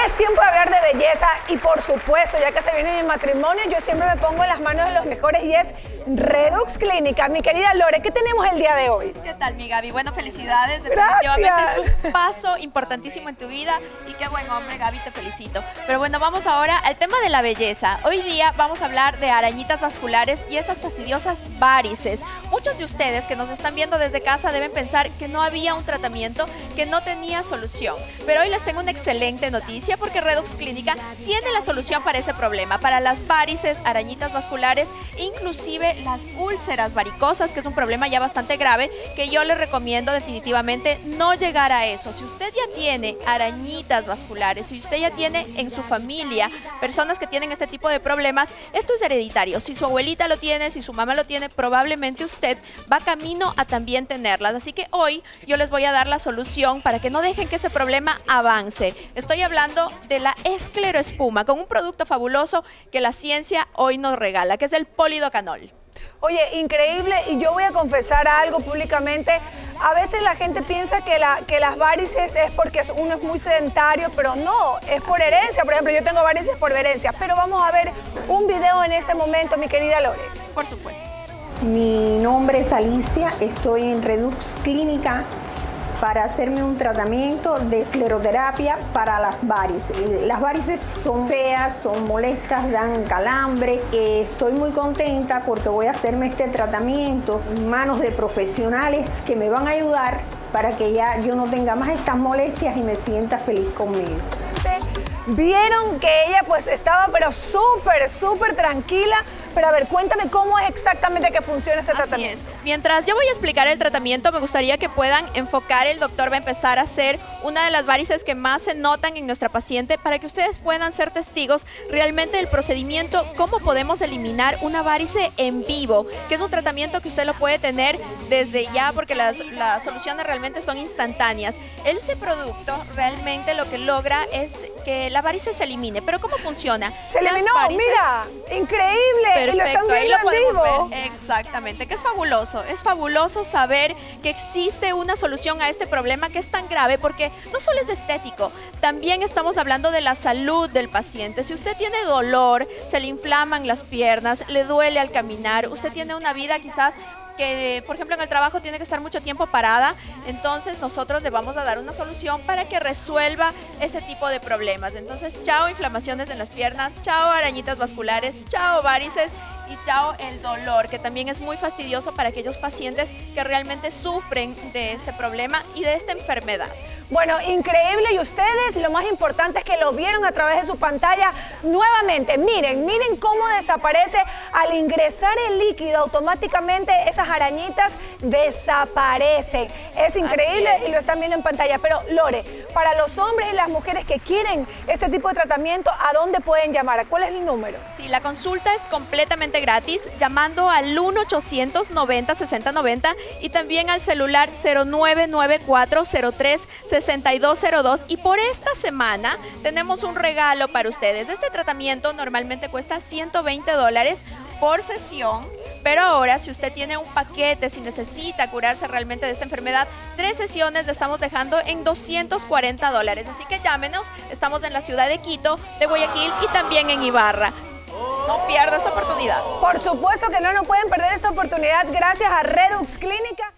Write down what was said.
Ahora es tiempo de hablar de belleza y por supuesto, ya que se viene mi matrimonio, yo siempre me pongo en las manos de los mejores y es Redux Clínica. Mi querida Lore, ¿qué tenemos el día de hoy? ¿Qué tal, mi Gaby? Bueno, felicidades. Definitivamente es un paso importantísimo en tu vida y qué buen hombre, Gaby, te felicito. Pero bueno, vamos ahora al tema de la belleza. Hoy día vamos a hablar de arañitas vasculares y esas fastidiosas varices. Muchos de ustedes que nos están viendo desde casa deben pensar que no había un tratamiento, que no tenía solución. Pero hoy les tengo una excelente noticia porque Redux Clínica tiene la solución para ese problema, para las varices, arañitas vasculares, inclusive las úlceras varicosas, que es un problema ya bastante grave, que yo les recomiendo definitivamente no llegar a eso. Si usted ya tiene arañitas vasculares, si usted ya tiene en su familia personas que tienen este tipo de problemas, esto es hereditario. Si su abuelita lo tiene, si su mamá lo tiene, probablemente usted va camino a también tenerlas. Así que hoy yo les voy a dar la solución para que no dejen que ese problema avance. Estoy hablando de la escleroespuma, con un producto fabuloso que la ciencia hoy nos regala, que es el polidocanol. Oye, increíble, y yo voy a confesar algo públicamente. A veces la gente piensa que, la, que las varices es porque uno es muy sedentario, pero no, es por herencia. Por ejemplo, yo tengo varices por herencia. Pero vamos a ver un video en este momento, mi querida Lore. Por supuesto. Mi nombre es Alicia, estoy en Redux Clínica para hacerme un tratamiento de escleroterapia para las varices. Las varices son feas, son molestas, dan calambre. Estoy muy contenta porque voy a hacerme este tratamiento en manos de profesionales que me van a ayudar para que ya yo no tenga más estas molestias y me sienta feliz conmigo. Vieron que ella pues estaba pero súper, súper tranquila. Pero a ver, cuéntame cómo es exactamente que funciona este Así tratamiento. Es. Mientras yo voy a explicar el tratamiento, me gustaría que puedan enfocar, el doctor va a empezar a hacer una de las varices que más se notan en nuestra paciente para que ustedes puedan ser testigos realmente del procedimiento, cómo podemos eliminar una varice en vivo, que es un tratamiento que usted lo puede tener desde ya porque las, las soluciones realmente son instantáneas. Ese producto realmente lo que logra es que la varice se elimine. Pero ¿cómo funciona? Se eliminó, mira, increíble. Perfecto, ahí lo podemos ver. Exactamente, que es fabuloso. Es fabuloso saber que existe una solución a este problema que es tan grave porque no solo es estético, también estamos hablando de la salud del paciente. Si usted tiene dolor, se le inflaman las piernas, le duele al caminar, usted tiene una vida quizás que, por ejemplo, en el trabajo tiene que estar mucho tiempo parada, entonces nosotros le vamos a dar una solución para que resuelva ese tipo de problemas. Entonces, chao inflamaciones en las piernas, chao arañitas vasculares, chao varices y chao el dolor, que también es muy fastidioso para aquellos pacientes que realmente sufren de este problema y de esta enfermedad. Bueno, increíble y ustedes lo más importante es que lo vieron a través de su pantalla nuevamente. Miren, miren cómo desaparece al ingresar el líquido automáticamente esas arañitas desaparecen. Es increíble y lo están viendo en pantalla. Pero Lore, para los hombres y las mujeres que quieren este tipo de tratamiento, ¿a dónde pueden llamar? ¿Cuál es el número? Sí, la consulta es completamente gratis llamando al 1 800 90 60 90 y también al celular 0994 03 6202 y por esta semana tenemos un regalo para ustedes. Este tratamiento normalmente cuesta 120 dólares por sesión, pero ahora si usted tiene un paquete, si necesita curarse realmente de esta enfermedad, tres sesiones le estamos dejando en 240 dólares. Así que llámenos, estamos en la ciudad de Quito, de Guayaquil y también en Ibarra. No pierda esta oportunidad. Por supuesto que no, no pueden perder esta oportunidad gracias a Redux Clínica.